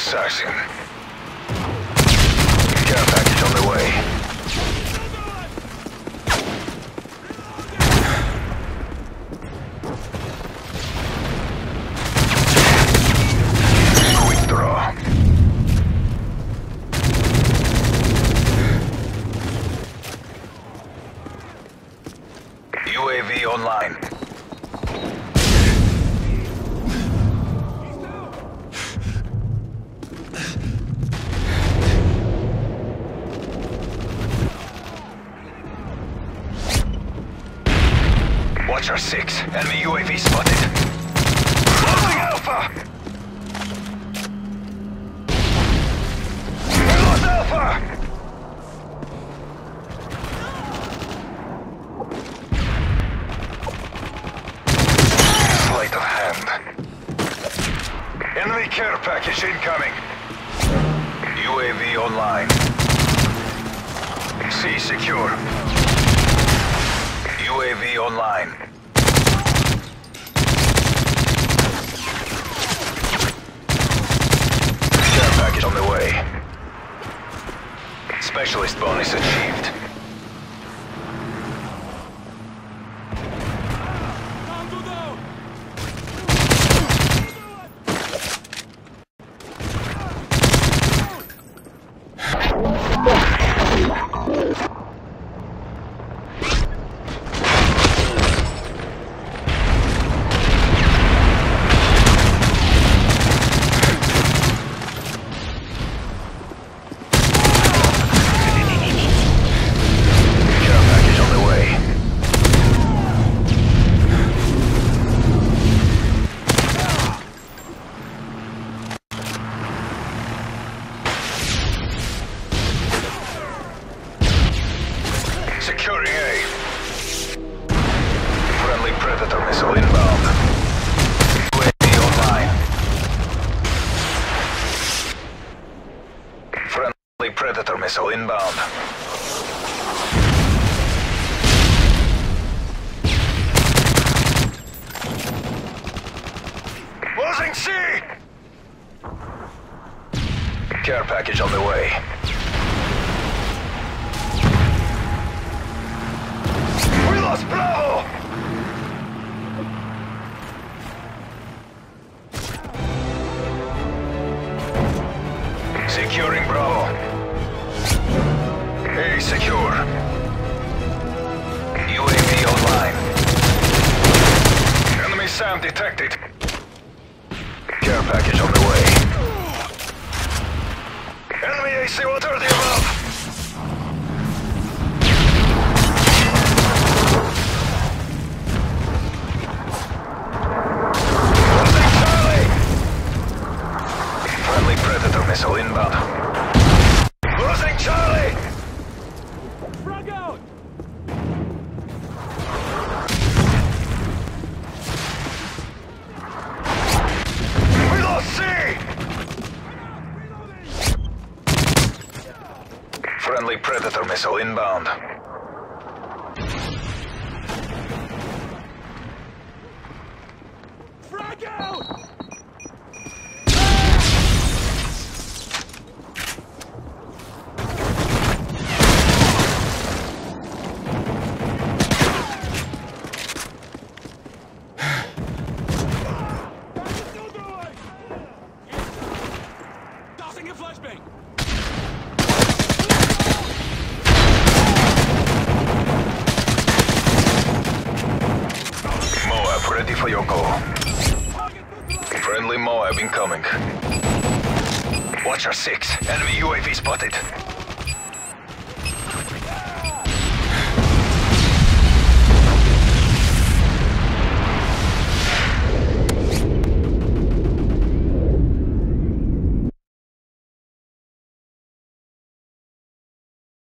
assassin. Care package on the way. Watcher 6. Enemy UAV spotted. Losing Alpha! Alpha! Hand. Enemy care package incoming. UAV online. C secure. UAV online. Care package on the way. Specialist bonus achieved. Predator missile inbound. Losing C! Care package on the way. We lost Bravo! Detected. Care package on the way. Enemy AC 130 above. Predator missile inbound. Friendly Predator missile inbound. Flashbang! Moab ready for your call. Friendly Moab incoming. Watcher 6. Enemy UAV spotted.